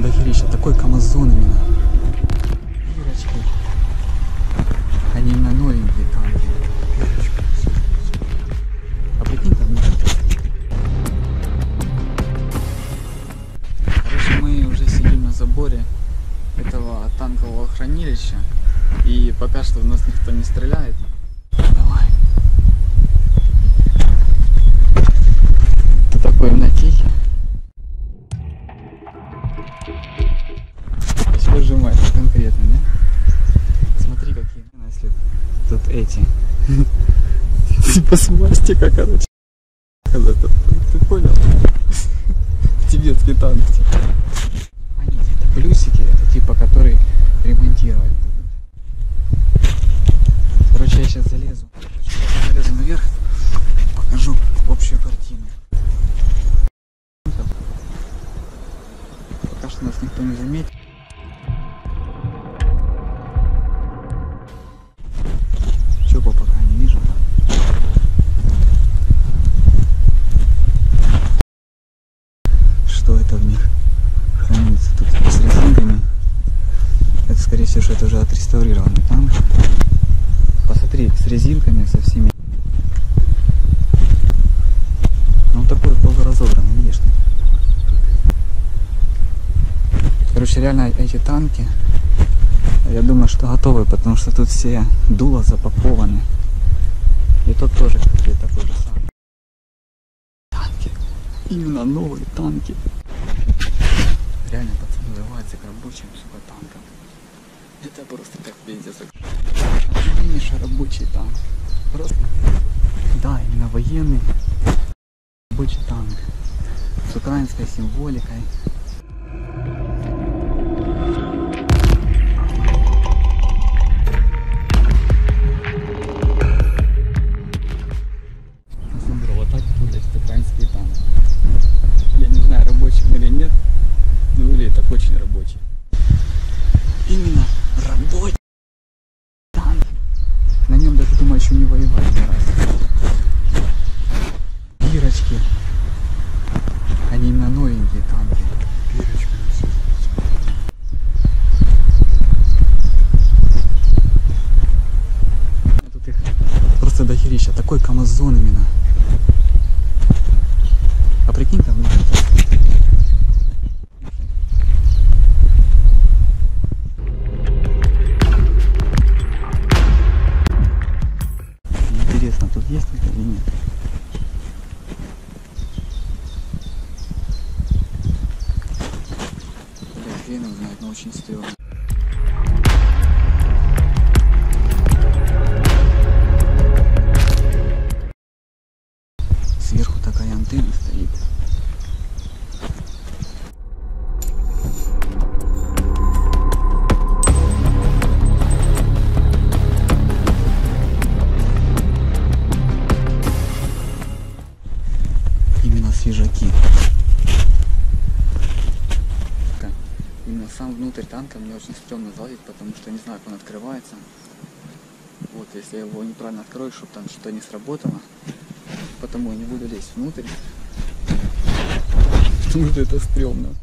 дохерища. Такой камазон именно. Ирочки. Они именно новенькие танки. А прикинь там нет. Короче, мы уже сидим на заборе этого танкового хранилища. И пока что в нас никто не стреляет. Давай. Ты такой на тихий. Эти. Типа свастика, короче. Ты, понял? Тибетский танк. типа. Они эти плюсики, это типа, который ремонтировать будут. Короче, я сейчас залезу. Я залезу наверх, покажу общую картину. Пока что нас никто не заметит. Чупа пока не вижу. Что это в них хранится тут с резинками? Всего, что это уже отреставрированный танк. Посмотри, с резинками, со всеми. Ну такой полуразобранный, видишь? Короче, реально эти танки, я думаю, что готовы, потому что тут все дула запакованы. И тот тоже какие такой же самый. Танки. Именно новые танки. Реально пацаны вырываются к рабочим, сука, танкам. Это просто как пиздец. Отличнейший рабочий танк. Просто. Да, именно военный рабочий танк. С украинской символикой. Еще не воевать ни разу. Ирочки. Они именно новенькие танки. Тут их просто дохерища. Такой камазон именно. А прикинь там нет. Очень стрёмно. Сверху такая антенна стоит. Именно сам внутрь танка мне очень стрёмно залазить, потому что не знаю, как он открывается. Вот, если я его неправильно открою, чтобы там что-то не сработало. Потому я не буду лезть внутрь. Потому что это стрёмно.